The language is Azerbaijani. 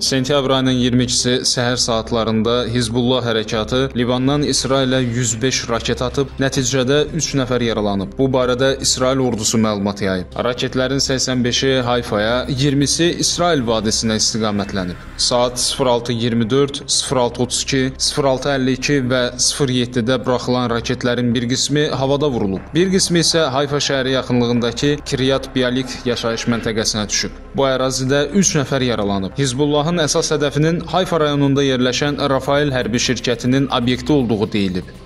Sentyabr ayının 22-si səhər saatlarında Hizbullah hərəkatı Livandan İsrailə 105 raket atıb, nəticədə 3 nəfər yaralanıb. Bu barədə İsrail ordusu məlumat yayıb. Raketlərin 85-i Hayfaya, 20-si İsrail vadisinə istiqamətlənib. Saat 06:24, 06:32, 06:52 və 07-də buraxılan raketlərin bir qismi havada vurulub. Bir qismi isə Hayfa şəhəri yaxınlığındakı Kiryat Bialik yaşayış məntəqəsinə düşüb. Bu ərazidə 3 nəfər yaralanıb. Hizbullahın əsas hədəfinin Hayfa rayonunda yerləşən Rafael hərbi şirkətinin obyekti olduğu deyilib.